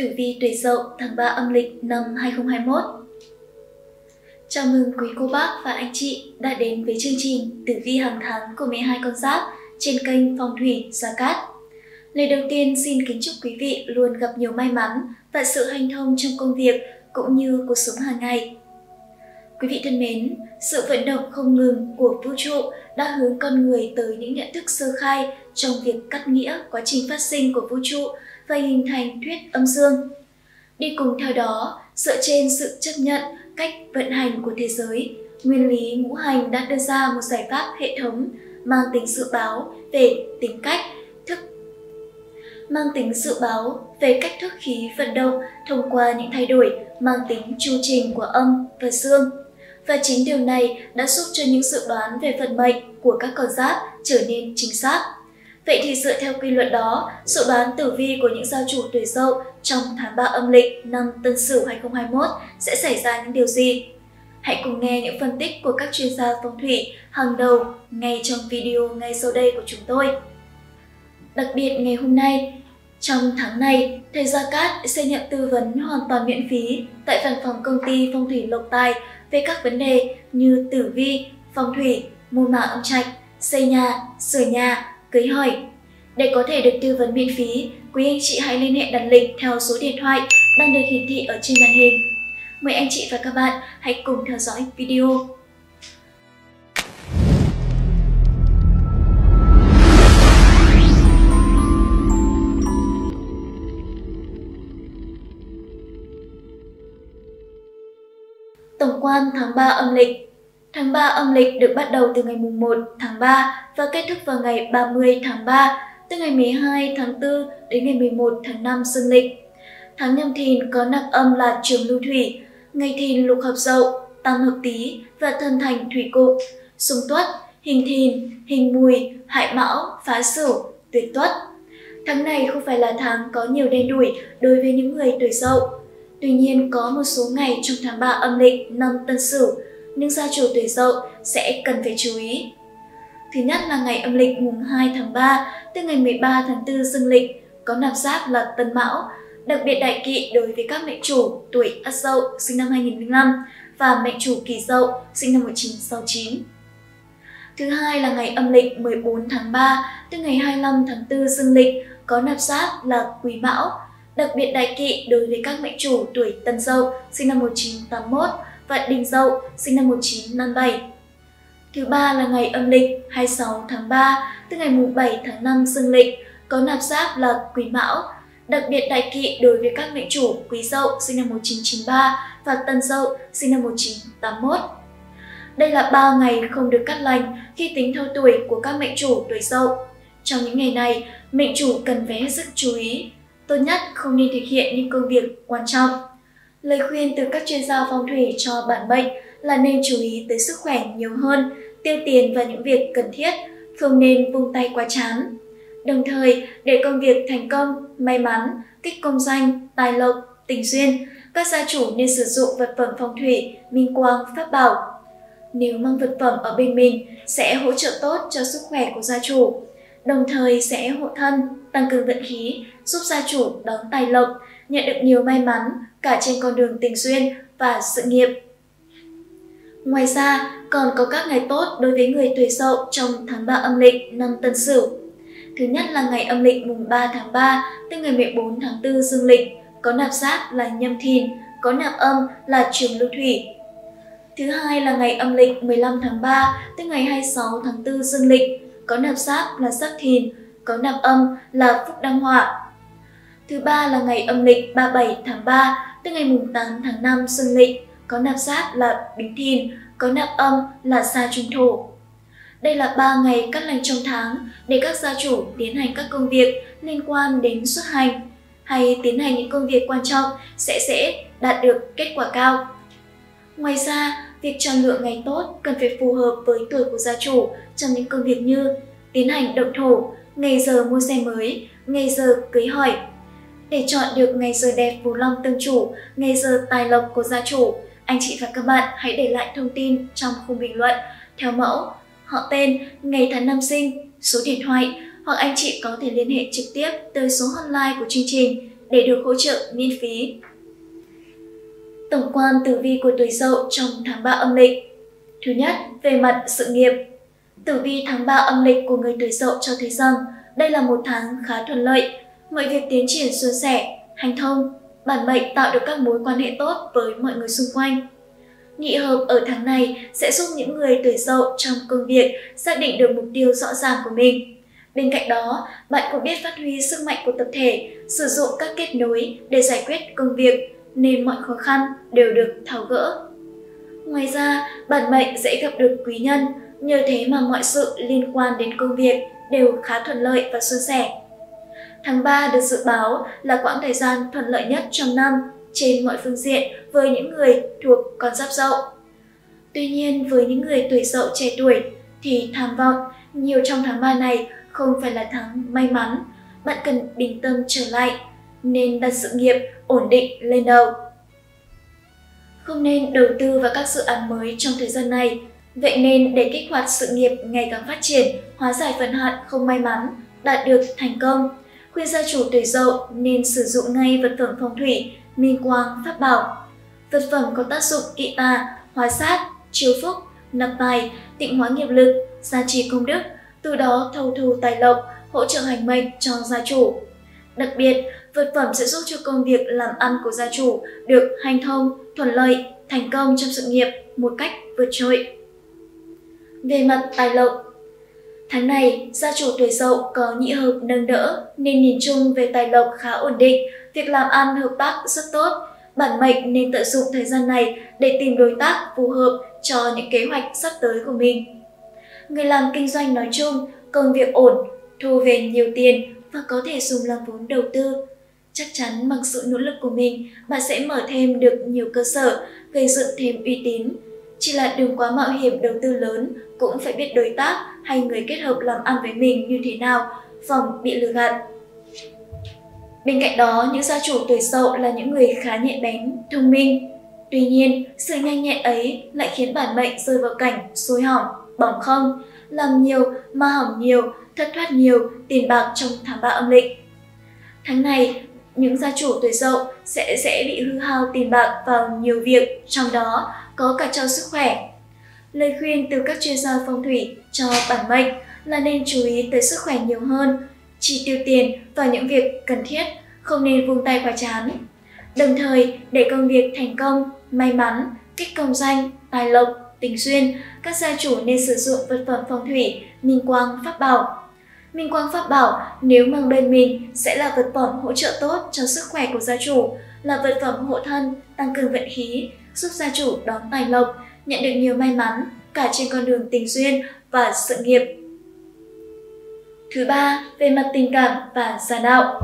Tử vi tuổi Dậu, tháng 3 âm lịch năm 2021. Chào mừng quý cô bác và anh chị đã đến với chương trình Tử vi hàng tháng của 12 con giáp trên kênh Phong thủy Gia Cát. Lời đầu tiên xin kính chúc quý vị luôn gặp nhiều may mắn và sự hành thông trong công việc cũng như cuộc sống hàng ngày. Quý vị thân mến, sự vận động không ngừng của vũ trụ đã hướng con người tới những nhận thức sơ khai trong việc cắt nghĩa quá trình phát sinh của vũ trụ và hình thành thuyết âm dương. Đi cùng theo đó, dựa trên sự chấp nhận cách vận hành của thế giới, nguyên lý ngũ hành đã đưa ra một giải pháp hệ thống mang tính dự báo về tính cách, thức mang tính dự báo về cách thức khí vận động thông qua những thay đổi mang tính chu trình của âm và dương. Và chính điều này đã giúp cho những dự đoán về vận mệnh của các con giáp trở nên chính xác. Vậy thì dựa theo quy luật đó, dự đoán tử vi của những gia chủ tuổi dậu trong tháng 3 âm lịch năm Tân Sửu 2021 sẽ xảy ra những điều gì? Hãy cùng nghe những phân tích của các chuyên gia phong thủy hàng đầu ngay trong video ngay sau đây của chúng tôi. Đặc biệt ngày hôm nay, trong tháng này, thầy Gia Cát sẽ nhận tư vấn hoàn toàn miễn phí tại văn phòng công ty phong thủy Lộc Tài về các vấn đề như tử vi, phong thủy, mua mạ âm trạch, xây nhà, sửa nhà, cưới hỏi. Để có thể được tư vấn miễn phí, quý anh chị hãy liên hệ đặt lịch theo số điện thoại đang được hiển thị ở trên màn hình. Mời anh chị và các bạn hãy cùng theo dõi video. Tổng quan tháng 3 âm lịch Tháng 3 âm lịch được bắt đầu từ ngày mùng 1 tháng 3 và kết thúc vào ngày 30 tháng 3, từ ngày 12 tháng 4 đến ngày 11 tháng 5 dương lịch. Tháng nhâm thìn có nặc âm là trường lưu thủy, ngày thìn lục hợp dậu, tam hợp tý và thân thành thủy cụ, xung tuất, hình thìn, hình mùi, hại mão, phá sửu, tuyệt tuất. Tháng này không phải là tháng có nhiều đen đủi đối với những người tuổi dậu. Tuy nhiên có một số ngày trong tháng 3 âm lịch năm Tân Sửu những gia chủ tuổi dậu sẽ cần phải chú ý. Thứ nhất là ngày âm lịch mùng 2 tháng 3 tới ngày 13 tháng 4 dương lịch có nạp giáp là Tân Mão, đặc biệt đại kỵ đối với các mệnh chủ tuổi Ất Dậu sinh năm 2005 và mệnh chủ Kỷ Dậu sinh năm 1969. Thứ hai là ngày âm lịch 14 tháng 3 tới ngày 25 tháng 4 dương lịch có nạp giáp là Quý Mão, đặc biệt đại kỵ đối với các mệnh chủ tuổi Tân Dậu sinh năm 1981 và Đinh Dậu sinh năm 1957. Thứ ba là ngày âm lịch 26 tháng 3 từ ngày 7 tháng 5 dương lịch có nạp giáp là Quý Mão, đặc biệt đại kỵ đối với các mệnh chủ Quý Dậu sinh năm 1993 và Tân Dậu sinh năm 1981. Đây là 3 ngày không được cắt lành khi tính theo tuổi của các mệnh chủ tuổi Dậu. Trong những ngày này, mệnh chủ cần phải hết sức chú ý. Tốt nhất không nên thực hiện những công việc quan trọng. Lời khuyên từ các chuyên gia phong thủy cho bản mệnh là nên chú ý tới sức khỏe nhiều hơn, tiêu tiền vào những việc cần thiết, không nên vung tay quá chán. Đồng thời, để công việc thành công, may mắn, kích công danh, tài lộc, tình duyên, các gia chủ nên sử dụng vật phẩm phong thủy, minh quang, pháp bảo. Nếu mang vật phẩm ở bên mình sẽ hỗ trợ tốt cho sức khỏe của gia chủ, đồng thời sẽ hộ thân, tăng cường vận khí, giúp gia chủ đón tài lộc, nhận được nhiều may mắn cả trên con đường tình duyên và sự nghiệp. Ngoài ra, còn có các ngày tốt đối với người tuổi dậu trong tháng 3 âm lịch năm Tân Sửu. Thứ nhất là ngày âm lịch mùng 3 tháng 3 tức ngày 14 tháng 4 dương lịch, có nạp giáp là nhâm thìn, có nạp âm là trường lưu thủy. Thứ hai là ngày âm lịch 15 tháng 3 tức ngày 26 tháng 4 dương lịch, có nạp giáp là sắc thìn, có nạp âm là phúc đăng họa. Thứ ba là ngày âm lịch 37 tháng 3 tức ngày mùng 8 tháng 5 dương lịch, có nạp giáp là bính thìn, có nạp âm là sa trung thổ. Đây là 3 ngày cắt lành trong tháng để các gia chủ tiến hành các công việc liên quan đến xuất hành hay tiến hành những công việc quan trọng sẽ dễ đạt được kết quả cao. Ngoài ra, việc chọn lựa ngày tốt cần phải phù hợp với tuổi của gia chủ trong những công việc như tiến hành động thổ, ngày giờ mua xe mới, ngày giờ cưới hỏi. Để chọn được ngày giờ đẹp phù long tương chủ, ngày giờ tài lộc của gia chủ, anh chị và các bạn hãy để lại thông tin trong khung bình luận theo mẫu, họ tên, ngày tháng năm sinh, số điện thoại hoặc anh chị có thể liên hệ trực tiếp tới số hotline của chương trình để được hỗ trợ miễn phí. Tổng quan tử vi của tuổi Dậu trong tháng 3 âm lịch. Thứ nhất, về mặt sự nghiệp. Tử vi tháng 3 âm lịch của người tuổi Dậu cho thấy rằng đây là một tháng khá thuận lợi, mọi việc tiến triển suôn sẻ, hành thông, bản mệnh tạo được các mối quan hệ tốt với mọi người xung quanh. Nhị hợp ở tháng này sẽ giúp những người tuổi Dậu trong công việc xác định được mục tiêu rõ ràng của mình. Bên cạnh đó, bạn cũng biết phát huy sức mạnh của tập thể, sử dụng các kết nối để giải quyết công việc, nên mọi khó khăn đều được tháo gỡ. Ngoài ra, bản mệnh sẽ gặp được quý nhân, nhờ thế mà mọi sự liên quan đến công việc đều khá thuận lợi và suôn sẻ. Tháng 3 được dự báo là quãng thời gian thuận lợi nhất trong năm trên mọi phương diện với những người thuộc con giáp dậu. Tuy nhiên với những người tuổi dậu trẻ tuổi thì tham vọng nhiều trong tháng 3 này không phải là tháng may mắn, bạn cần bình tâm trở lại, nên đặt sự nghiệp ổn định lên đầu. Không nên đầu tư vào các dự án mới trong thời gian này, vậy nên để kích hoạt sự nghiệp ngày càng phát triển, hóa giải vận hạn không may mắn, đạt được thành công, khuyên gia chủ tuổi dậu nên sử dụng ngay vật phẩm phong thủy, minh quang, pháp bảo. Vật phẩm có tác dụng kỵ tà, hóa sát, chiếu phúc, nạp tài, tịnh hóa nghiệp lực, gia trì công đức, từ đó thâu thu tài lộc, hỗ trợ hành mệnh cho gia chủ. Đặc biệt, vật phẩm sẽ giúp cho công việc làm ăn của gia chủ được hành thông, thuận lợi, thành công trong sự nghiệp một cách vượt trội. Về mặt tài lộc, Tháng này, gia chủ tuổi dậu có nhị hợp nâng đỡ nên nhìn chung về tài lộc khá ổn định, việc làm ăn hợp tác rất tốt. Bản mệnh nên tận dụng thời gian này để tìm đối tác phù hợp cho những kế hoạch sắp tới của mình. Người làm kinh doanh nói chung, công việc ổn, thu về nhiều tiền và có thể dùng làm vốn đầu tư. Chắc chắn bằng sự nỗ lực của mình, bạn sẽ mở thêm được nhiều cơ sở, gây dựng thêm uy tín. Chỉ là đừng quá mạo hiểm đầu tư lớn, cũng phải biết đối tác hay người kết hợp làm ăn với mình như thế nào, phòng bị lừa gạt. Bên cạnh đó, những gia chủ tuổi sậu là những người khá nhẹ bén, thông minh. Tuy nhiên, sự nhanh nhẹn ấy lại khiến bản mệnh rơi vào cảnh sôi hỏng, bỏng không, làm nhiều mà hỏng nhiều, thất thoát nhiều tiền bạc trong tháng 3 âm lịch. Tháng này, những gia chủ tuổi dậu sẽ sẽ bị hư hao tiền bạc vào nhiều việc, trong đó có cả cho sức khỏe. Lời khuyên từ các chuyên gia phong thủy cho bản mệnh là nên chú ý tới sức khỏe nhiều hơn, chi tiêu tiền vào những việc cần thiết, không nên vung tay quá chán. Đồng thời, để công việc thành công, may mắn, kích công danh, tài lộc, tình duyên, các gia chủ nên sử dụng vật phẩm phong thủy, minh quang, pháp bảo. Minh quang pháp bảo nếu mang bên mình sẽ là vật phẩm hỗ trợ tốt cho sức khỏe của gia chủ, là vật phẩm hộ thân, tăng cường vận khí, giúp gia chủ đón tài lộc, nhận được nhiều may mắn cả trên con đường tình duyên và sự nghiệp. Thứ ba, về mặt tình cảm và gia đạo.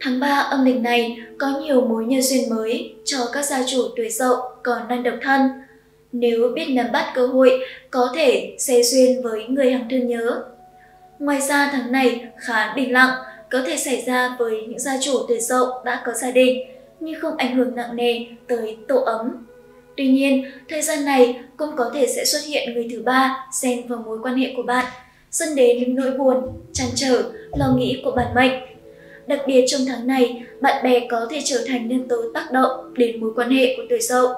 Tháng 3 âm lịch này có nhiều mối nhân duyên mới cho các gia chủ tuổi dậu còn đang độc thân, nếu biết nắm bắt cơ hội, có thể xe duyên với người hàng thương nhớ. Ngoài ra tháng này khá bình lặng, có thể xảy ra với những gia chủ tuổi dậu đã có gia đình, nhưng không ảnh hưởng nặng nề tới tổ ấm. Tuy nhiên, thời gian này cũng có thể sẽ xuất hiện người thứ ba xen vào mối quan hệ của bạn, dẫn đến những nỗi buồn, trăn trở, lo nghĩ của bản mệnh. Đặc biệt trong tháng này, bạn bè có thể trở thành nhân tố tác động đến mối quan hệ của tuổi dậu.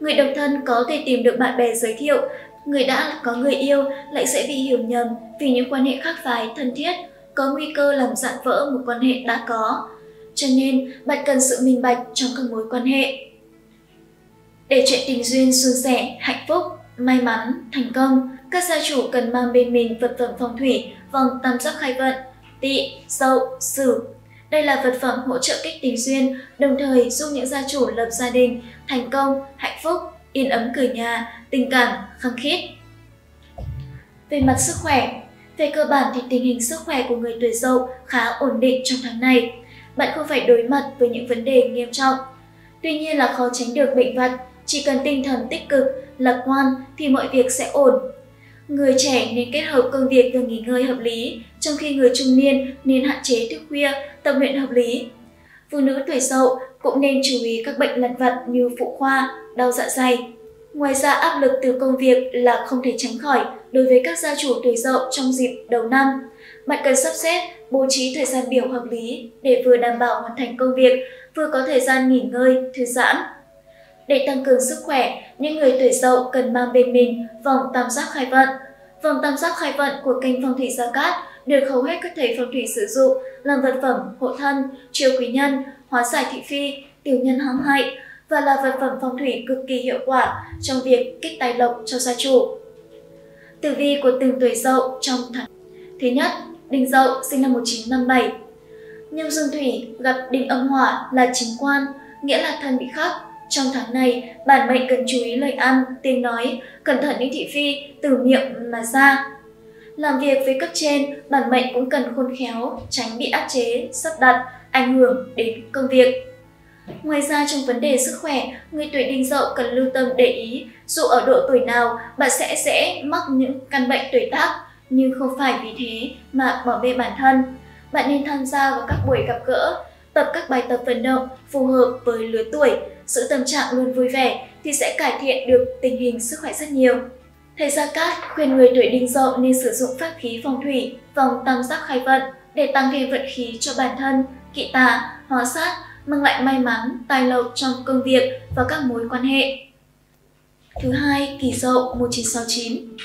Người độc thân có thể tìm được bạn bè giới thiệu, người đã có người yêu lại dễ bị hiểu nhầm vì những quan hệ khác phái thân thiết, có nguy cơ làm dạn vỡ một quan hệ đã có. Cho nên, bạn cần sự minh bạch trong các mối quan hệ. Để chuyện tình duyên suôn sẻ, hạnh phúc, may mắn, thành công, các gia chủ cần mang bên mình vật phẩm phong thủy vòng tam giác khai vận, tỵ, dậu, sửu, đây là vật phẩm hỗ trợ kích tình duyên, đồng thời giúp những gia chủ lập gia đình thành công, hạnh phúc, yên ấm cửa nhà, tình cảm, khăng khít. Về mặt sức khỏe, về cơ bản thì tình hình sức khỏe của người tuổi dậu khá ổn định trong tháng này. Bạn không phải đối mặt với những vấn đề nghiêm trọng. Tuy nhiên là khó tránh được bệnh vặt, chỉ cần tinh thần tích cực, lạc quan thì mọi việc sẽ ổn. Người trẻ nên kết hợp công việc và nghỉ ngơi hợp lý, trong khi người trung niên nên hạn chế thức khuya, tập luyện hợp lý. Phụ nữ tuổi dậu cũng nên chú ý các bệnh lặt vặt như phụ khoa, đau dạ dày. Ngoài ra áp lực từ công việc là không thể tránh khỏi đối với các gia chủ tuổi dậu trong dịp đầu năm. bạn cần sắp xếp, bố trí thời gian biểu hợp lý để vừa đảm bảo hoàn thành công việc, vừa có thời gian nghỉ ngơi, thư giãn. Để tăng cường sức khỏe, những người tuổi dậu cần mang bên mình vòng tam giác khai vận. Vòng tam giác khai vận của kênh phong thủy Gia Cát được hầu hết các thầy phong thủy sử dụng làm vật phẩm hộ thân, chiêu quý nhân, hóa giải thị phi, tiểu nhân hãm hại và là vật phẩm phong thủy cực kỳ hiệu quả trong việc kích tài lộc cho gia chủ. Tử vi của từng tuổi dậu trong tháng Thứ nhất, Đinh Dậu sinh năm 1957. Nhâm Dương Thủy gặp Đinh Âm Hỏa là chính quan, nghĩa là thân bị khắc. Trong tháng này, bản mệnh cần chú ý lời ăn, tiếng nói, cẩn thận những thị phi từ miệng mà ra. Làm việc với cấp trên, bản mệnh cũng cần khôn khéo, tránh bị áp chế, sắp đặt, ảnh hưởng đến công việc. Ngoài ra trong vấn đề sức khỏe, người tuổi đinh dậu cần lưu tâm để ý, dù ở độ tuổi nào, bạn sẽ dễ mắc những căn bệnh tuổi tác, nhưng không phải vì thế mà bỏ bê bản thân. Bạn nên tham gia vào các buổi gặp gỡ, tập các bài tập vận động phù hợp với lứa tuổi, giữ tâm trạng luôn vui vẻ thì sẽ cải thiện được tình hình sức khỏe rất nhiều. Thầy Gia Cát khuyên người tuổi đinh dậu nên sử dụng pháp khí phong thủy, vòng tam giác khai vận để tăng thêm vận khí cho bản thân, kỵ tà, hóa sát, mang lại may mắn, tài lộc trong công việc và các mối quan hệ. Thứ hai, kỳ Dậu 1969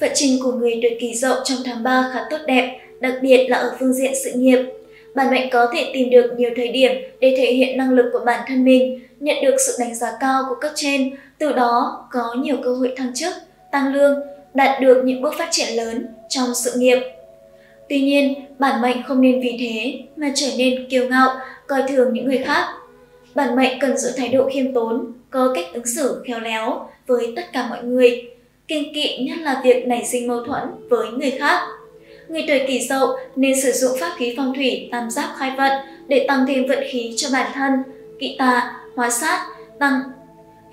Vận trình của người tuổi kỳ Dậu trong tháng 3 khá tốt đẹp, đặc biệt là ở phương diện sự nghiệp. Bản mệnh có thể tìm được nhiều thời điểm để thể hiện năng lực của bản thân mình, nhận được sự đánh giá cao của cấp trên, từ đó có nhiều cơ hội thăng chức, tăng lương, đạt được những bước phát triển lớn trong sự nghiệp. Tuy nhiên, bản mệnh không nên vì thế mà trở nên kiêu ngạo, coi thường những người khác. Bản mệnh cần giữ thái độ khiêm tốn, có cách ứng xử khéo léo với tất cả mọi người, kiêng kỵ nhất là việc nảy sinh mâu thuẫn với người khác. Người tuổi kỷ dậu nên sử dụng pháp khí phong thủy tam giác khai vận để tăng thêm vận khí cho bản thân, kỵ tà, hóa sát, tăng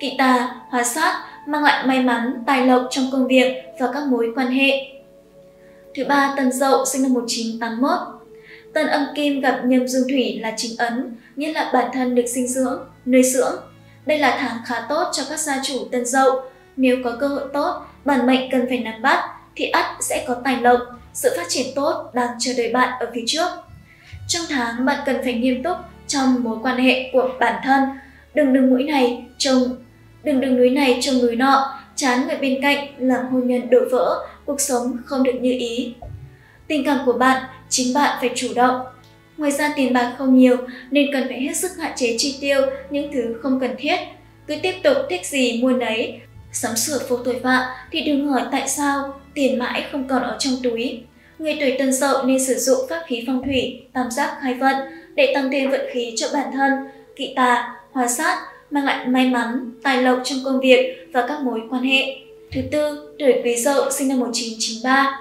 kỵ tà, hóa sát mang lại may mắn, tài lộc trong công việc và các mối quan hệ. Thứ ba, Tân Dậu sinh năm 1981. Tân âm kim gặp nhâm dương thủy là chính ấn, nghĩa là bản thân được sinh dưỡng, nuôi dưỡng. Đây là tháng khá tốt cho các gia chủ Tân Dậu. Nếu có cơ hội tốt, bản mệnh cần phải nắm bắt thì ắt sẽ có tài lộc, sự phát triển tốt đang chờ đợi bạn ở phía trước. Trong tháng, bạn cần phải nghiêm túc trong mối quan hệ của bản thân. Đừng đứng mũi này trông đừng đứng núi này trông núi nọ, chán người bên cạnh làm hôn nhân đổ vỡ, cuộc sống không được như ý. Tình cảm của bạn, chính bạn phải chủ động. Ngoài ra tiền bạc không nhiều nên cần phải hết sức hạn chế chi tiêu những thứ không cần thiết. Cứ tiếp tục thích gì mua nấy, sắm sửa phục tội phạm thì đừng hỏi tại sao tiền mãi không còn ở trong túi. Người tuổi tân dậu nên sử dụng pháp khí phong thủy, tam giác khai vận để tăng thêm vận khí cho bản thân, kỵ tà, hóa sát, mang lại may mắn, tài lộc trong công việc và các mối quan hệ. Thứ tư, tuổi quý dậu sinh năm 1993.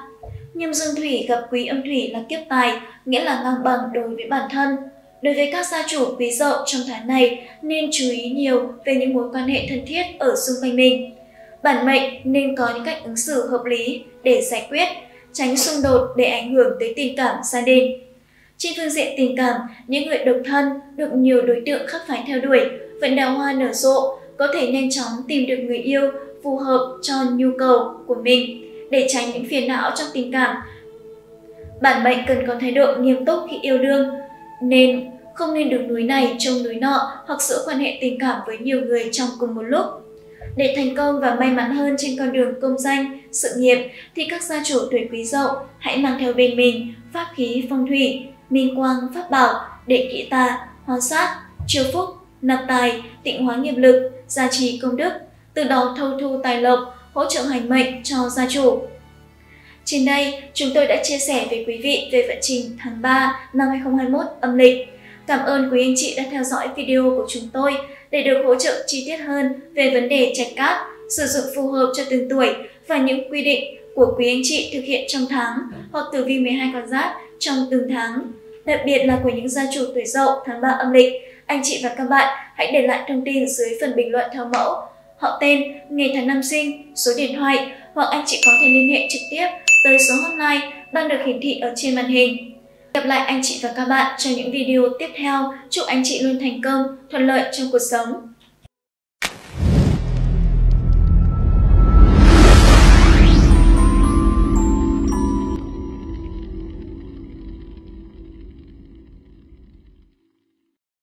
Nhâm dương thủy gặp quý âm thủy là kiếp tài, nghĩa là ngang bằng đối với bản thân. Đối với các gia chủ quý dậu trong tháng này nên chú ý nhiều về những mối quan hệ thân thiết ở xung quanh mình. Bản mệnh nên có những cách ứng xử hợp lý để giải quyết, tránh xung đột để ảnh hưởng tới tình cảm gia đình. Trên phương diện tình cảm, những người độc thân được nhiều đối tượng khác phái theo đuổi, vẫn đào hoa nở rộ, có thể nhanh chóng tìm được người yêu phù hợp cho nhu cầu của mình để tránh những phiền não trong tình cảm. Bản mệnh cần có thái độ nghiêm túc khi yêu đương, nên không nên đứng núi này trông núi nọ hoặc giữ quan hệ tình cảm với nhiều người trong cùng một lúc. Để thành công và may mắn hơn trên con đường công danh, sự nghiệp thì các gia chủ tuổi quý dậu hãy mang theo bên mình pháp khí phong thủy, minh quang pháp bảo để kỵ tà, hóa sát, chiêu phúc, nạp tài, tịnh hóa nghiệp lực, gia trì công đức, từ đó thâu thu tài lộc, hỗ trợ hành mệnh cho gia chủ. Trên đây, chúng tôi đã chia sẻ với quý vị về vận trình tháng 3 năm 2021 âm lịch. Cảm ơn quý anh chị đã theo dõi video của chúng tôi để được hỗ trợ chi tiết hơn về vấn đề trạch cát, sử dụng phù hợp cho từng tuổi và những quy định của quý anh chị thực hiện trong tháng hoặc tử vi 12 con giáp trong từng tháng. Đặc biệt là của những gia chủ tuổi dậu tháng 3 âm lịch, anh chị và các bạn hãy để lại thông tin dưới phần bình luận theo mẫu họ tên, ngày tháng năm sinh, số điện thoại hoặc anh chị có thể liên hệ trực tiếp tới số hotline đang được hiển thị ở trên màn hình. Gặp lại anh chị và các bạn trong những video tiếp theo. Chúc anh chị luôn thành công, thuận lợi trong cuộc sống.